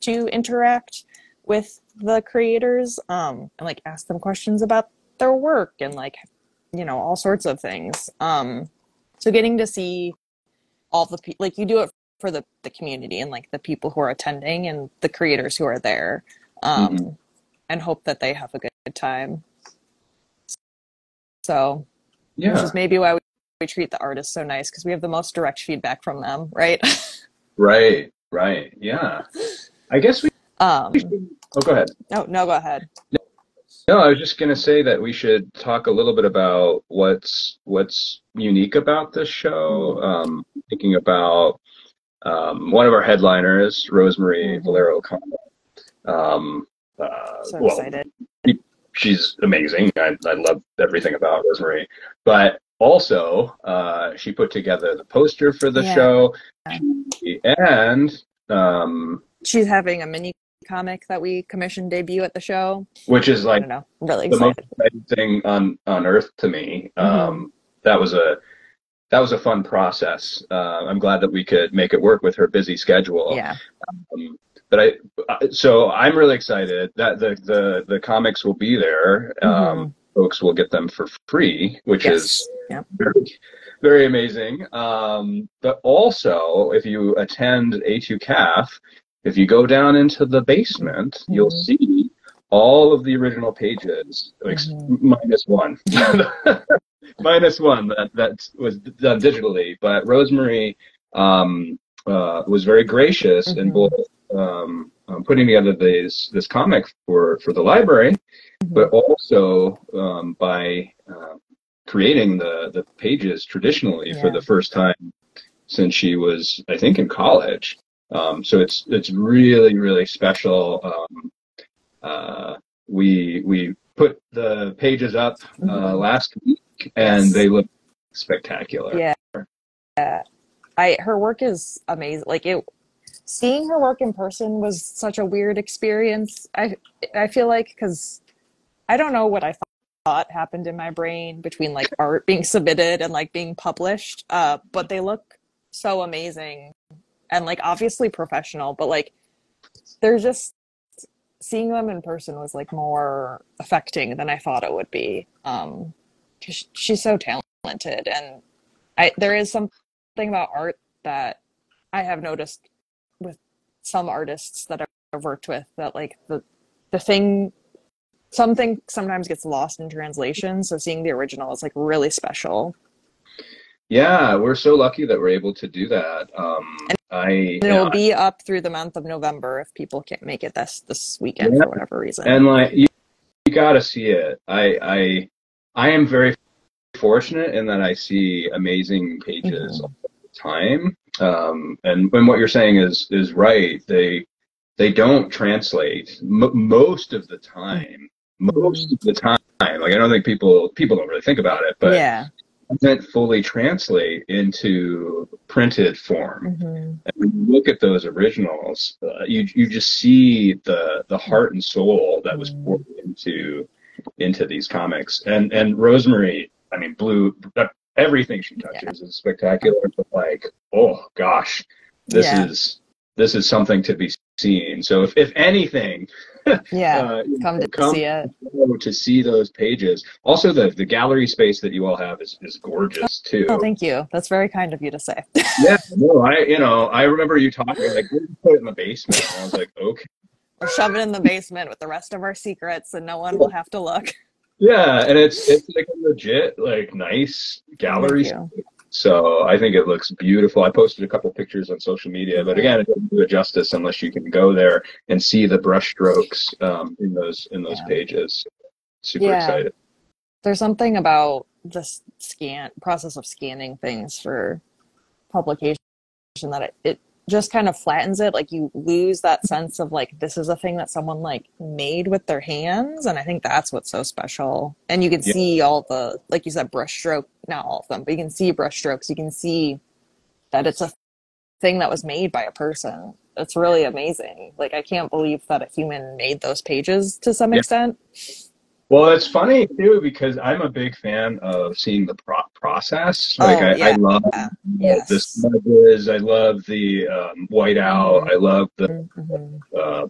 to interact with the creators um, and like ask them questions about their work and like you know all sorts of things. Um so getting to see all the people like you do it for the the community and like the people who are attending and the creators who are there um mm-hmm and hope that they have a good time. So, yeah. which is maybe why we, we treat the artists so nice because we have the most direct feedback from them, right? right, right. Yeah. I guess we. Um, we should, oh, go ahead. No, no, go ahead. No, I was just going to say that we should talk a little bit about what's what's unique about this show. Um, thinking about um, one of our headliners, Rosemary mm-hmm. Valero Um, uh, so well, excited. She's amazing. I, I love everything about Rosemary. But also, uh, she put together the poster for the yeah. show. She, and um, she's having a mini comic that we commissioned debut at the show. Which is like know, really the most exciting thing on, on earth to me. Mm-hmm. Um, that was a that was a fun process. Uh, I'm glad that we could make it work with her busy schedule. Yeah. Um, but I uh, so I'm really excited that the the the comics will be there. Um, mm-hmm. Um, folks will get them for free, which yes. is yeah. very, very amazing. Um, but also, if you attend A2CAF, if you go down into the basement, mm-hmm. you'll see all of the original pages, like mm-hmm. minus one. minus one that that was done digitally. But Rosemary um, uh, was very gracious mm-hmm. in both um, um, putting together this this comic for for the library, mm-hmm. but also um, by uh, creating the the pages traditionally yeah. for the first time since she was I think in college. Um, so it's it's really really special. Um, uh, we we put the pages up uh, mm-hmm. last week and yes. they look spectacular. Yeah. yeah. I her work is amazing. Like it seeing her work in person was such a weird experience. I I feel like because I don't know what I thought happened in my brain between like art being submitted and like being published. Uh, but they look so amazing and like obviously professional, but like they're just seeing them in person was like more affecting than I thought it would be. Um, she's so talented and I there is something about art that I have noticed some artists that I've worked with that like the the thing something sometimes gets lost in translation so seeing the original is like really special. Yeah we're so lucky that we're able to do that. Um and i it will yeah, be up through the month of november if people can't make it this this weekend yeah. for whatever reason. And like you, you gotta see it. I i i am very fortunate in that i see amazing pages mm-hmm. all the time um, and when what you're saying is is right, they they don't translate M- most of the time. Most of the time, Like I don't think people people don't really think about it, but yeah. doesn't fully translate into printed form. hmm And when you look at those originals, uh, you you just see the the heart and soul that was Mm. poured into into these comics. And and Rosemary, I mean, blue. Everything she touches is spectacular. But like, oh gosh, this Yeah. is this is something to be seen. So if if anything, Yeah. uh, Come to see it. to see those pages. Also, the the gallery space that you all have is, is gorgeous too. Oh, thank you. That's very kind of you to say. yeah, no, I you know I remember you talking like we put it in the basement. And I was like, okay, We're shoving it in the basement with the rest of our secrets, and no one will have to look. Yeah, and it's it's like a legit like nice gallery. So I think it looks beautiful. I posted a couple pictures on social media, but again, it doesn't do it justice unless you can go there and see the brush strokes um, in those in those Yeah. pages. Super Yeah. excited. There's something about the scan process of scanning things for publication that it, it just kind of flattens it. Like you lose that sense of like this is a thing that someone like made with their hands, and I think that's what's so special. And you can Yeah. see all the like you said brush stroke, not all of them, but you can see brush strokes. You can see that it's a thing that was made by a person. It's really amazing. Like I can't believe that a human made those pages to some Yeah. extent. Well, it's funny too because I'm a big fan of seeing the pro- process. Like Oh, I, I yeah. love Yes. the smudges. I love the um, whiteout. I love the Mhm. uh,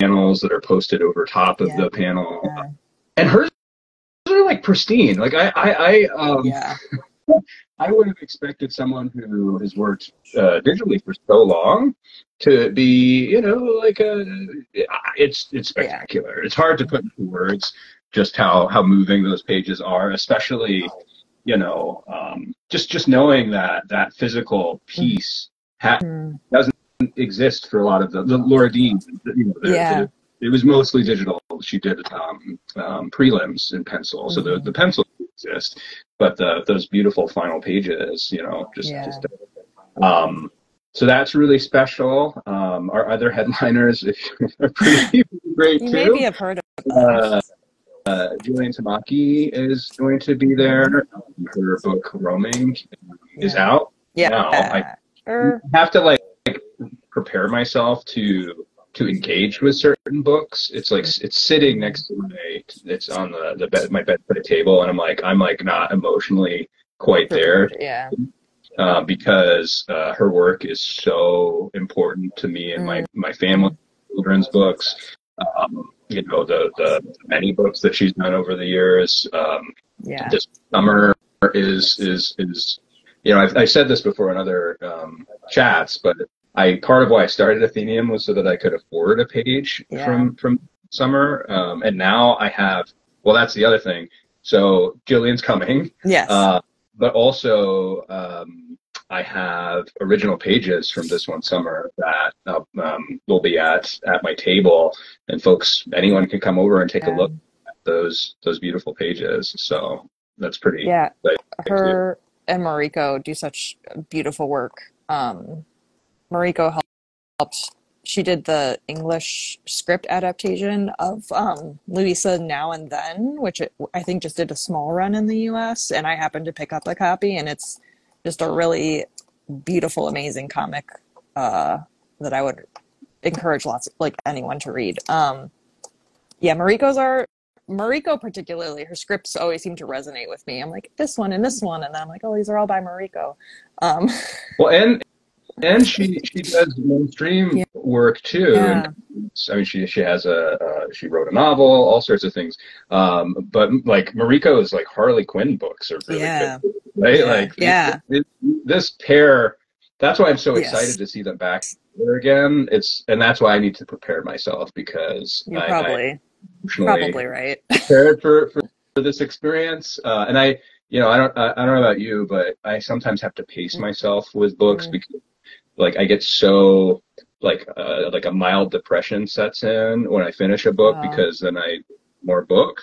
panels that are posted over top of Yeah. the panel. Yeah. And hers are like pristine. Like I, I, I, um, Yeah. I would have expected someone who has worked uh, digitally for so long to be, you know, like a. It's it's Yeah. spectacular. It's hard to put into words just how how moving those pages are, especially, you know, um, just just knowing that that physical piece ha- Mm. exist for a lot of the, the Laura Dean. You know, the, Yeah. the- it was mostly digital. She did um, um, prelims in pencil, so the Mhm. the pencil exist, but the those beautiful final pages, you know, just Yeah. just. Um, so that's really special. Um, our other headliners are pretty great You too. maybe have heard of them. Uh, uh, Jillian Tamaki is going to be there. Her book Roaming is Yeah. out. yeah. no, I- Or- have to like prepare myself to to engage with certain books. It's like it's sitting next to my it's on the the bed my bedside table, and I'm like I'm like not emotionally quite there Yeah. uh, because uh, her work is so important to me and my my family, children's books. Um, you know the the many books that she's done over the years. Um, Yeah. this summer is is is you know I've, I said this before in other um, chats, but I part of why I started Athenaeum was so that I could afford a page Yeah. from from summer, um, and now I have. Well, that's the other thing. So Jillian's coming, Yes. uh, but also um, I have original pages from this one summer that um, will be at at my table, and folks, anyone can come over and take a look at those those beautiful pages. So that's pretty. yeah. Her and Mariko do such beautiful work. Um, Mariko helped, helped. She did the English script adaptation of um, Louisa Now and Then, which it, I think just did a small run in the U.S. And I happened to pick up a copy, and it's just a really beautiful, amazing comic uh, that I would encourage lots, like anyone to read. Um, yeah, Mariko's are Mariko particularly. Her scripts always seem to resonate with me. I'm like this one and this one, and then I'm like, oh, these are all by Mariko. Um, Well, and and she she does mainstream Yeah. work too. Yeah. And, I mean, she she has a uh, she wrote a novel, all sorts of things. Um, but like Mariko's like Harley Quinn books are really Yeah. good, right? Yeah. Like Yeah. it- this pair. That's why I'm so Yes. excited to see them back again. It's and that's why I need to prepare myself because you're I, I probably emotionally probably right. prepared for, for, for this experience. Uh, and I, you know, I don't, I, I don't know about you, but I sometimes have to pace myself with books Mm. because, like, I get so like, uh, like a mild depression sets in when I finish a book Wow. because then I more book.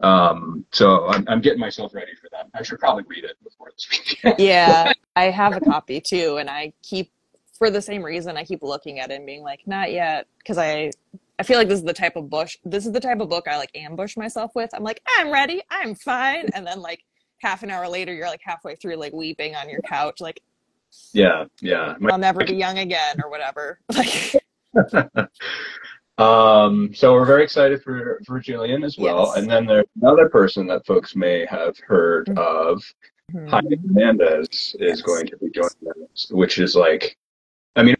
Um, so I'm, I'm getting myself ready for that. I should probably read it before this weekend. yeah, I have a copy too, and I keep for the same reason I keep looking at it and being like, not yet, because I I feel like this is the type of bush. This is the type of book I like ambush myself with. I'm like, I'm ready, I'm fine, and then like half an hour later, you're like halfway through, like weeping on your couch, like, yeah, yeah, I'll never be young again, or whatever. Like, um, so we're very excited for for Jillian as well, Yes. and then there's another person that folks may have heard Mhm. of. mhm. Jaime Hernandez is Yes. going to be joining us, which is like, I mean,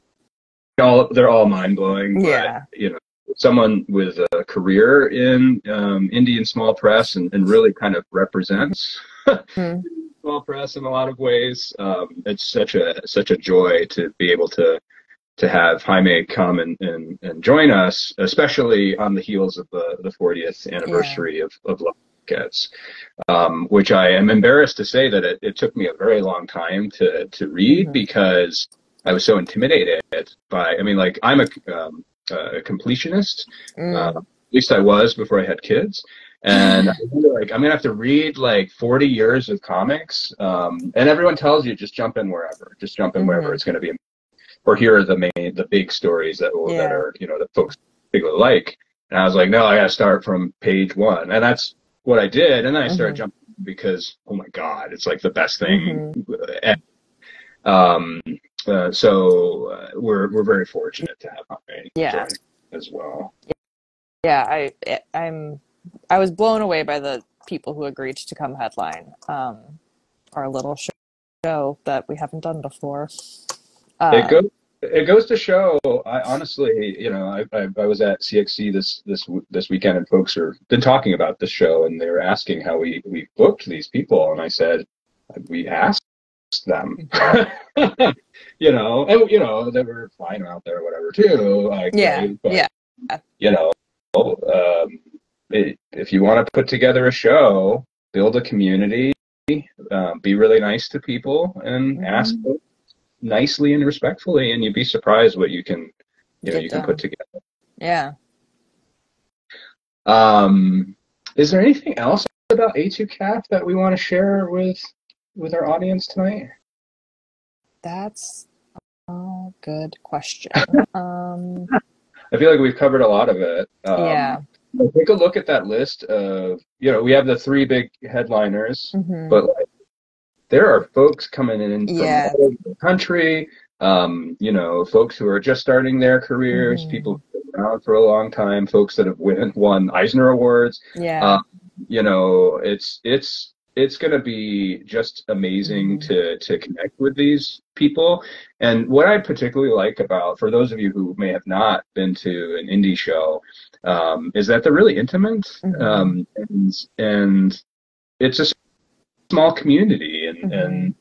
all they're all mind blowing. Yeah. But, you know, someone with a career in um, Indian small press and, and really kind of represents Mhm. small press in a lot of ways. Um, it's such a such a joy to be able to to have Jaime come and, and, and join us, especially on the heels of the, the 40th anniversary of, of Love and Rockets, um, which I am embarrassed to say that it, it took me a very long time to, to read Mhm. because I was so intimidated by, I mean, like, I'm a, um, a completionist. Mm. Uh, at least I was before I had kids. And I remember, like, I'm gonna have to read like 40 years of comics, um, and everyone tells you just jump in wherever, just jump in wherever Mhm. it's gonna be, or here are the main, the big stories that will, that are, you know, that folks particularly like. And I was like, no, I gotta start from page one, and that's what I did. And then I started Mhm. jumping because, oh my god, it's like the best thing. Mm-hmm. Um, uh, so uh, we're we're very fortunate to have Jaime Yeah. as well. yeah i i'm i was blown away by the people who agreed to come headline um our little show that we haven't done before uh, it goes it goes to show i honestly you know I, I i was at cxc this this this weekend and folks are been talking about the show and they were asking how we we booked these people and i said we asked them you know and you know they were flying out there or whatever too like Yeah, right? But, yeah. you know um it, if you want to put together a show build a community um, be really nice to people and Mhm. ask nicely and respectfully, and you'd be surprised what you can, you know, you can put together. yeah Um, is there anything else about A2CAF that we want to share with with our audience tonight? that's a good question um I feel like we've covered a lot of it. Um, yeah Take a look at that list of, you know, we have the three big headliners, Mhm. but like, there are folks coming in from Yeah. all over the country. Um, you know, folks who are just starting their careers, Mhm. people who've been around for a long time, folks that have win, won Eisner Awards. yeah uh, you know, it's it's it's going to be just amazing Mhm. to to connect with these people. And what I particularly like about, for those of you who may have not been to an indie show, um, is that they're really intimate, Mhm. um, and and it's a small community, and Mhm. and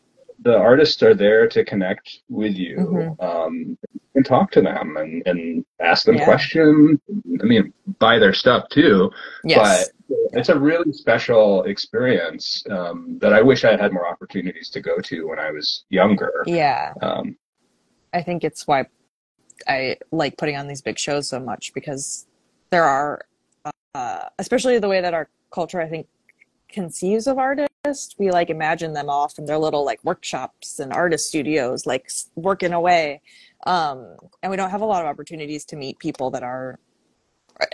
the artists are there to connect with you. Mhm. Um, and talk to them and, and ask them Yeah. questions. I mean, buy their stuff too yes but it's a really special experience um, that I wish I had had more opportunities to go to when I was younger. yeah Um, I think it's why I like putting on these big shows so much because there are, uh, especially the way that our culture, I think, conceives of artists. We like imagine them off in their little like workshops and artist studios, like working away. Um, and we don't have a lot of opportunities to meet people that are,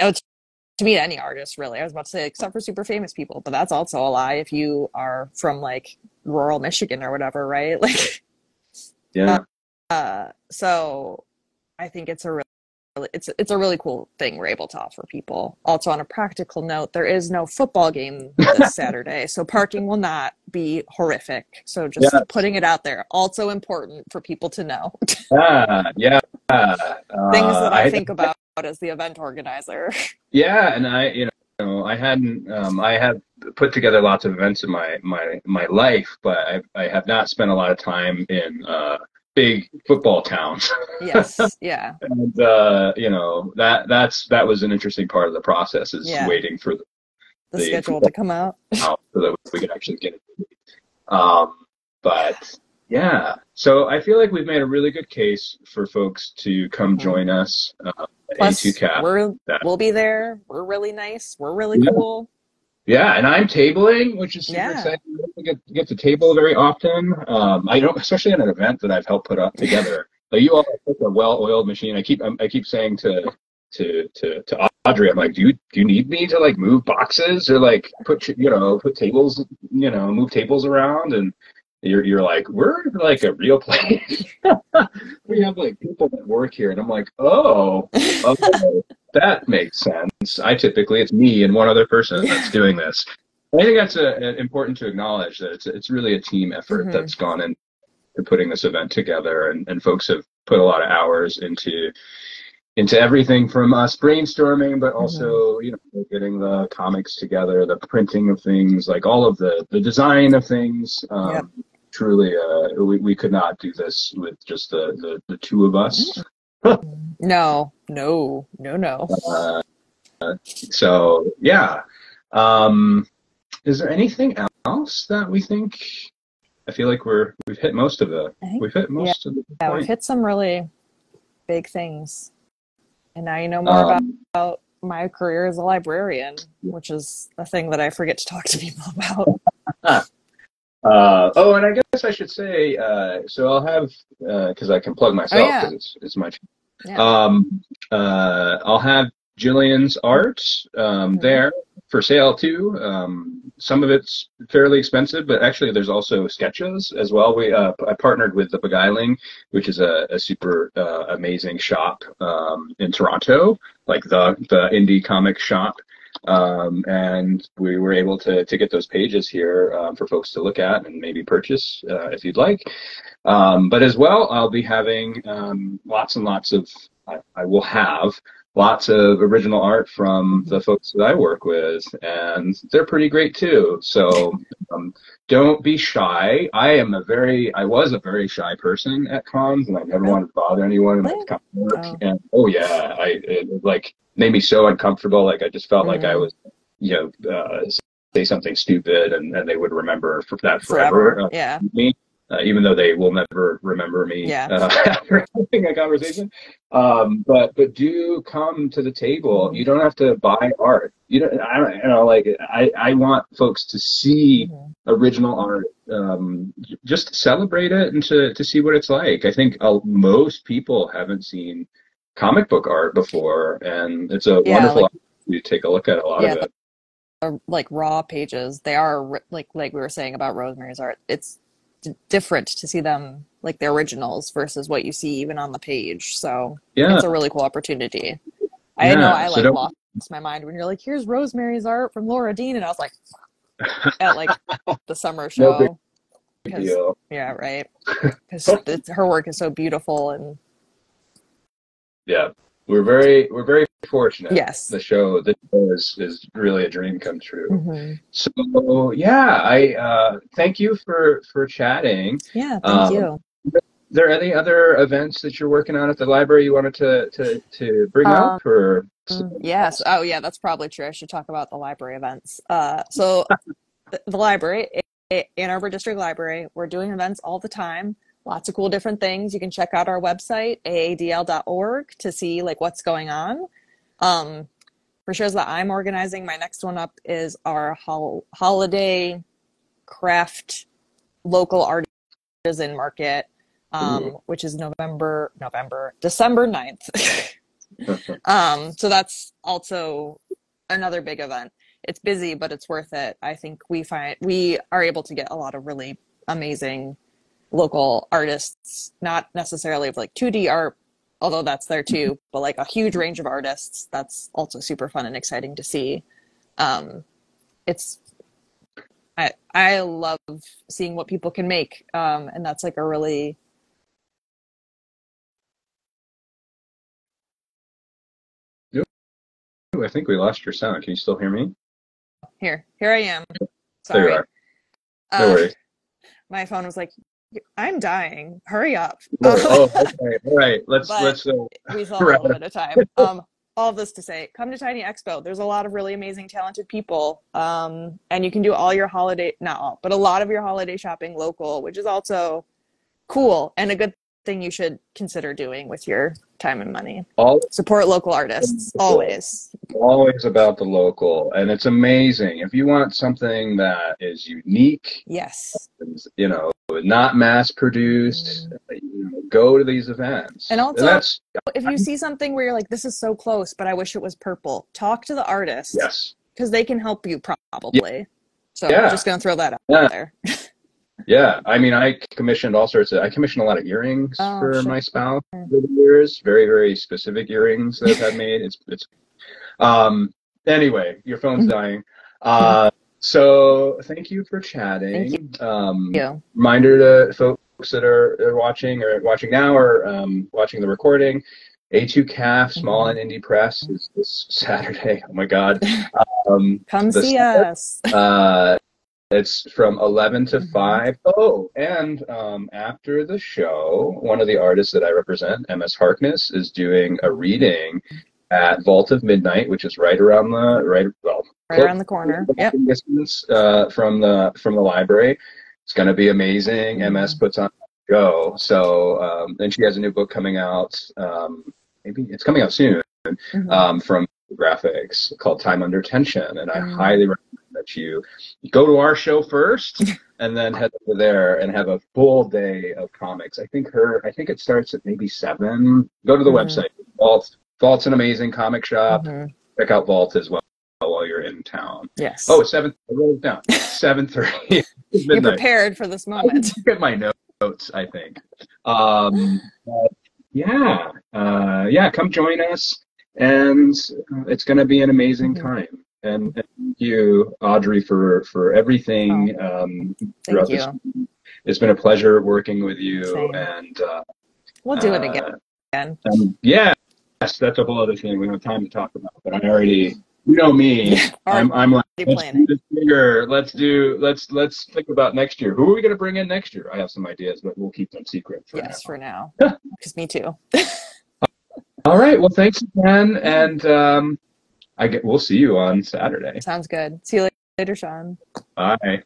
uh, to meet any artist really. I was about to say, except for super famous people, but that's also a lie if you are from like rural Michigan or whatever, right? Like, yeah, uh, so I think it's a really, it's it's a really cool thing we're able to offer people. Also, on a practical note, there is no football game this Saturday, so parking will not be horrific. So just Yes. putting it out there, also important for people to know yeah, yeah. Uh, things that I, I think about as the event organizer. Yeah, and I, you know, I hadn't, um, I have put together lots of events in my my my life, but I I have not spent a lot of time in uh, big football towns. yes, yeah, and uh, you know that that's that was an interesting part of the process is Yeah. waiting for the the The schedule to come out. out so that we could actually get it. Um, but yeah, so I feel like we've made a really good case for folks to come Mhm. join us uh, Plus, A2CAF. we're that- we'll be there. We're really nice. We're really Yeah. cool. Yeah, and I'm tabling, which is super Yeah. exciting. I don't get get to table very often. Um, I don't, especially at an event that I've helped put up together. Like you all such a well-oiled machine. I keep I keep saying to to to to Audrey, I'm like, do you do you need me to like move boxes or like put you know put tables you know move tables around and you're you're like we're like a real place. we have like people that work here, and I'm like, oh, oh that makes sense. I typically it's me and one other person that's doing this. I think that's a, a, important to acknowledge that it's it's really a team effort mm-hmm. that's gone into putting this event together, and, and folks have put a lot of hours into into everything from us brainstorming, but also you know getting the comics together, the printing of things, like all of the the design of things. Um, yep. Truly, uh, we we could not do this with just the the, the two of us. no, no, no, no. Uh, so yeah. Um, is there anything else that we think? I feel like we're we've hit most of it. We've hit most yeah, of the. Yeah, we've hit some really big things, and now you know more um, about, my career as a librarian, which is a thing that I forget to talk to people about. uh, oh, and I guess I should say, uh, so I'll have because uh, I can plug myself because oh, yeah. it's, it's much. Yeah. Um, uh, I'll have Jillian's art um, mm-hmm. there for sale too. Um, some of it's fairly expensive, but actually there's also sketches as well. We uh, I partnered with the Beguiling, which is a, a super uh, amazing shop um, in Toronto, like the the indie comic shop. Um, and we were able to to get those pages here um, for folks to look at and maybe purchase uh, if you'd like. Um, but as well, I'll be having um, lots and lots of I, I will have lots of original art from the folks that I work with, and they're pretty great too. So um, don't be shy. I am a very, I was a very shy person at cons, and I never wanted to bother anyone. Oh. and oh yeah, I it, like made me so uncomfortable. Like I just felt mm-hmm. like I mm. was, you know, uh, say something stupid, and, and they would remember for that forever. forever. Yeah. Me uh, even though they will never remember me yeah. uh, after having a conversation. Um, but but do come to the table. You don't have to buy art. You don't. I don't. You know, like I I want folks to see mm-hmm. original art. Um, just celebrate it and to to see what it's like. I think uh, most people haven't seen comic book art before, and it's a yeah, wonderful like, opportunity to take a look at a lot yeah, of it. Are, like raw pages, they are like like we were saying about Rosemary's art. It's different to see them like the originals versus what you see even on the page. So yeah. it's a really cool opportunity. I yeah, know I like so lost my mind when you're like, here's Rosemary's art from Laura Dean, and I was like, at like the summer show. No yeah, right. Because her work is so beautiful and. Yeah, we're very we're very fortunate. Yes, the show the show is is really a dream come true. Mm-hmm. So yeah, I uh, thank you for for chatting. Yeah, thank um, you. Are there any other events that you're working on at the library you wanted to to to bring um, up or? Mm, yes. Oh, yeah. That's probably true. I should talk about the library events. Uh, so, the, the library, Ann Arbor District Library, we're doing events all the time lots of cool different things. You can check out our website, aadl.org, to see like what's going on. Um, for shows that I'm organizing, my next one up is our hol- holiday craft local artisan market, um, which is November, November, December 9th. um, so that's also another big event. It's busy, but it's worth it. I think we find we are able to get a lot of really amazing local artists, not necessarily of like 2D art, although that's there too, but like a huge range of artists. That's also super fun and exciting to see. Um, it's I I love seeing what people can make, um, and that's like a really I think we lost your sound. Can you still hear me? Here, here I am. Sorry. There you are. No uh, worries. My phone was like, I'm dying. Hurry up. Oh, oh okay. All right. Let's let's. Uh, we saw a little bit of time. Um, all this to say, come to Tiny Expo. There's a lot of really amazing, talented people, um, and you can do all your holiday, not all, but a lot of your holiday shopping local, which is also cool and a good thing you should consider doing with your time and money. All support local artists always. Always about the local, and it's amazing if you want something that is unique. Yes. You know, not mass produced. Mm. You know, go to these events. And also, and that's if you see something where you're like, "This is so close, but I wish it was purple," talk to the artist. yes, because they can help you probably. Yeah. So Yeah. I'm just gonna throw that out Yeah. there. yeah. I mean, I commissioned all sorts of. I commissioned a lot of earrings Oh, for sure. my spouse over the years. Very very specific earrings that I've made. It's it's. Um. Anyway, your phone's Mm-hmm. dying. Uh. So thank you for chatting. Thank you. Um, You. reminder to folks that are, are watching or watching now or um, watching the recording A2CAF small Mm-hmm. and indie press is this saturday oh my god um, Come see second- us. uh, it's from 11 to Mhm. 5 oh and um, after the show one of the artists that i represent ms harkness is doing a reading at vault of midnight which is right around the right well Right around the corner. Yep. distance uh, from the from the library. It's going to be amazing. MS puts on a show. So um, and she has a new book coming out. Um, maybe it's coming out soon Mhm. um, from graphics called Time Under Tension, and I Mm. highly recommend that you go to our show first. And then head over there and have a full day of comics. I think her. I think it starts at maybe seven. Go to the Mhm. website. Vault. Vault's an amazing comic shop. Mhm. Check out Vault as well while you're in town. Yes. Oh, seven. I wrote it down. Seven thirty. you're prepared for this moment. Look at my notes. I think. Um, yeah, uh, yeah. Come join us, and uh, it's going to be an amazing Mhm. time. And, and you, Audrey, for for everything um, throughout Thank this. It's been a pleasure working with you, Same. and uh, We'll do it uh, again. again. um, yeah, yes, that's a whole other thing. We don't have time to talk about, but I already, you know me. I'm, I'm like, let's do this bigger. Let's do, let's, let's think about next year. Who are we going to bring in next year? I have some ideas, but we'll keep them secret for Yes, now. for now. Because me too. All right. Well, thanks again. And, um, I get, we'll see you on Saturday. Sounds good. See you later, Sean. Bye.